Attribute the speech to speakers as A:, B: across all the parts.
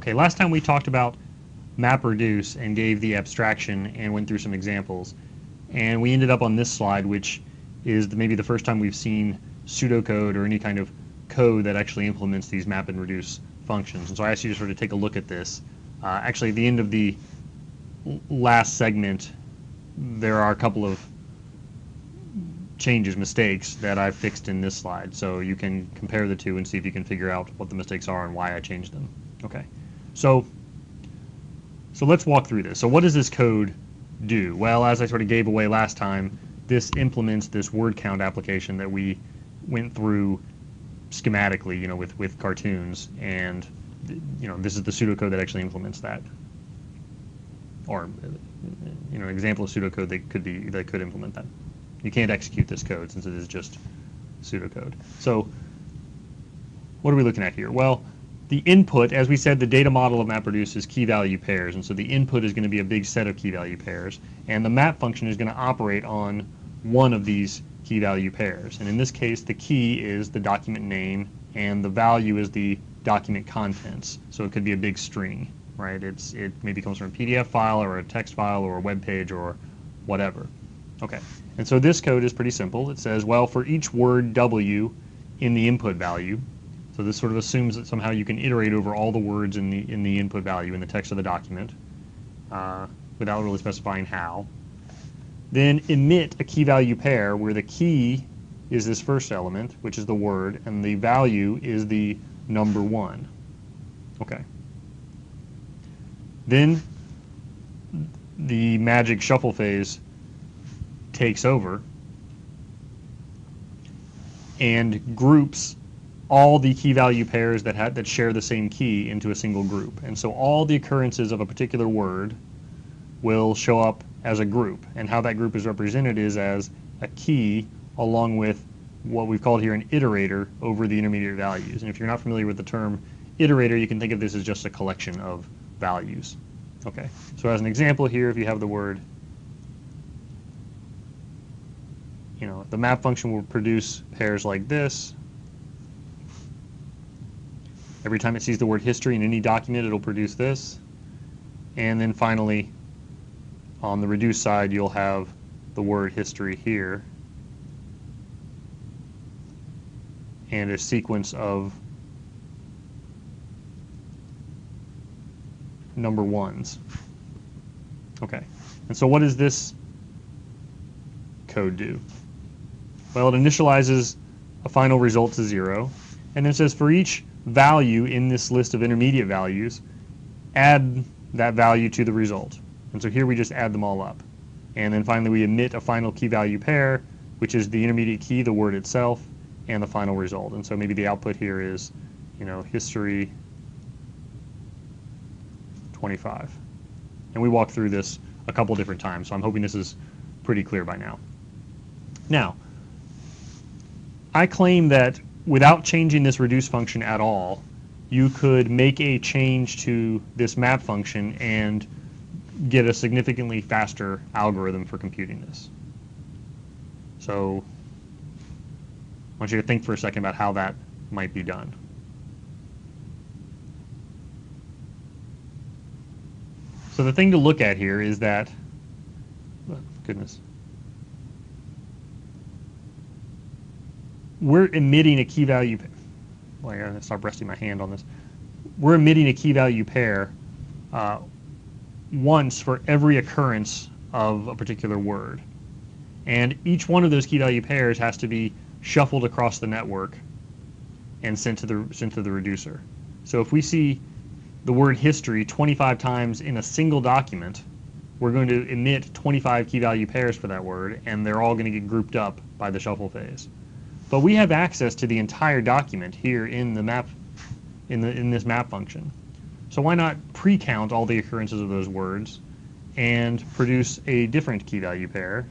A: Okay, last time we talked about MapReduce and gave the abstraction and went through some examples. And we ended up on this slide, which is maybe the first time we've seen pseudocode or any kind of code that actually implements these map and reduce functions. And so I asked you to sort of take a look at this. Uh, actually, at the end of the last segment, there are a couple of changes, mistakes that I fixed in this slide. So you can compare the two and see if you can figure out what the mistakes are and why I changed them. Okay, so so let's walk through this. So what does this code do? Well, as I sort of gave away last time, this implements this word count application that we went through schematically, you know, with, with cartoons, and you know, this is the pseudocode that actually implements that, or you know, an example of pseudocode that could be that could implement that. You can't execute this code since it is just pseudocode. So, what are we looking at here? Well, the input, as we said, the data model of MapReduce is key value pairs, and so the input is going to be a big set of key value pairs, and the map function is going to operate on one of these key value pairs. And in this case, the key is the document name, and the value is the document contents. So it could be a big string, right? It's it maybe comes from a PDF file or a text file or a web page or whatever. Okay, and so this code is pretty simple. It says, well, for each word W in the input value, so this sort of assumes that somehow you can iterate over all the words in the in the input value in the text of the document uh, without really specifying how. Then emit a key value pair where the key is this first element, which is the word, and the value is the number one. Okay. Then the magic shuffle phase takes over and groups all the key value pairs that that share the same key into a single group. And so all the occurrences of a particular word will show up as a group. And how that group is represented is as a key along with what we've called here an iterator over the intermediate values. And if you're not familiar with the term iterator, you can think of this as just a collection of values. Okay, so as an example here, if you have the word, you know, the map function will produce pairs like this, Every time it sees the word history in any document, it'll produce this. And then finally, on the reduce side, you'll have the word history here. And a sequence of number ones. Okay, and so what does this code do? Well, it initializes a final result to zero, and then says for each value in this list of intermediate values, add that value to the result. And so here we just add them all up. And then finally we emit a final key value pair, which is the intermediate key, the word itself, and the final result. And so maybe the output here is, you know, history 25. And we walked through this a couple different times, so I'm hoping this is pretty clear by now. Now, I claim that without changing this reduce function at all, you could make a change to this map function and get a significantly faster algorithm for computing this. So I want you to think for a second about how that might be done. So the thing to look at here is that, oh, goodness, we're emitting a key value. Well, I gotta stop resting my hand on this. We're emitting a key value pair uh, once for every occurrence of a particular word. And each one of those key value pairs has to be shuffled across the network and sent to the sent to the reducer. So if we see the word history 25 times in a single document, we're going to emit 25 key value pairs for that word, and they're all going to get grouped up by the shuffle phase. But we have access to the entire document here in the map, in, the, in this map function. So why not pre-count all the occurrences of those words and produce a different key value pair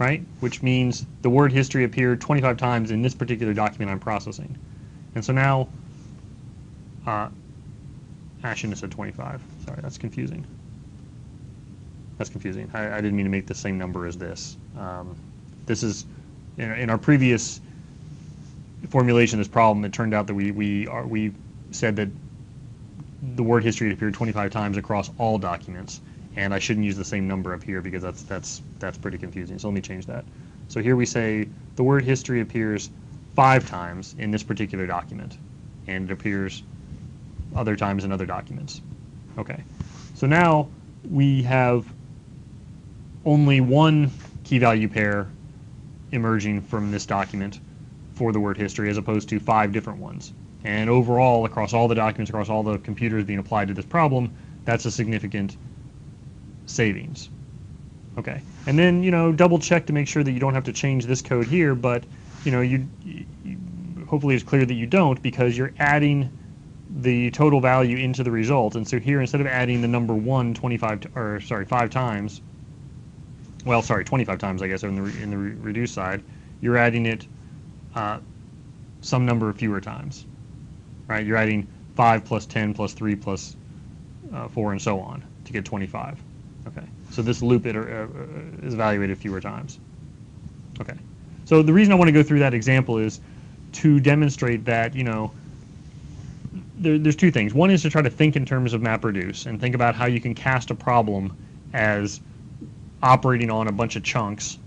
A: right? Which means the word history appeared 25 times in this particular document I'm processing. And so now uh, I shouldn't have said 25. Sorry, that's confusing. That's confusing. I, I didn't mean to make the same number as this. Um, this is, in, in our previous formulation of this problem, it turned out that we, we, are, we said that the word history appeared 25 times across all documents, and I shouldn't use the same number up here because that's, that's, that's pretty confusing. So let me change that. So here we say the word history appears five times in this particular document, and it appears other times in other documents. Okay, so now we have only one key value pair emerging from this document for the word history as opposed to five different ones. And overall, across all the documents, across all the computers being applied to this problem, that's a significant savings. Okay, and then you know double check to make sure that you don't have to change this code here, but you know you, you hopefully it's clear that you don't because you're adding the total value into the result. And so here, instead of adding the number 1 25, or sorry, 5 times, well, sorry, 25 times, I guess, in the, in the re reduced side, you're adding it uh, some number of fewer times, right? You're adding 5 plus 10 plus 3 plus, uh, 4 and so on to get 25. Okay, so this loop it, uh, uh, is evaluated fewer times. Okay, so the reason I want to go through that example is to demonstrate that, you know, there, there's two things. One is to try to think in terms of MapReduce and think about how you can cast a problem as operating on a bunch of chunks,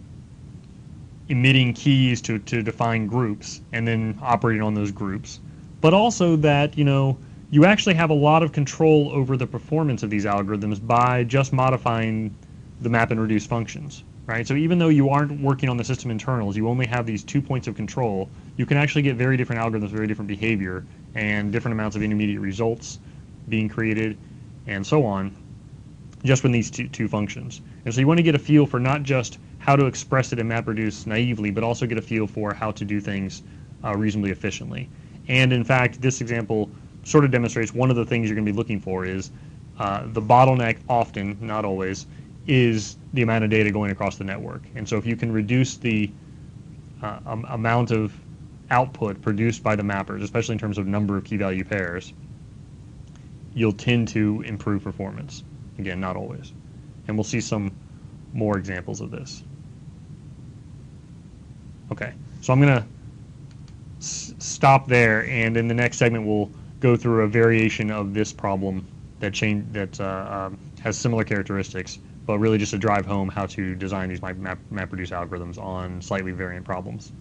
A: emitting keys to, to define groups, and then operating on those groups. But also that, you know, you actually have a lot of control over the performance of these algorithms by just modifying the map and reduce functions right? So even though you aren't working on the system internals, you only have these two points of control, you can actually get very different algorithms, very different behavior, and different amounts of intermediate results being created, and so on, just from these two, two functions. And so you want to get a feel for not just how to express it in MapReduce naively, but also get a feel for how to do things uh, reasonably efficiently. And in fact, this example sort of demonstrates one of the things you're going to be looking for is uh, the bottleneck often, not always, is the amount of data going across the network. And so if you can reduce the uh, amount of output produced by the mappers, especially in terms of number of key value pairs, you'll tend to improve performance. Again, not always. And we'll see some more examples of this. Okay, so I'm going to stop there, and in the next segment we'll go through a variation of this problem that change that uh, um, has similar characteristics but really just to drive home how to design these map, map, MapReduce algorithms on slightly variant problems.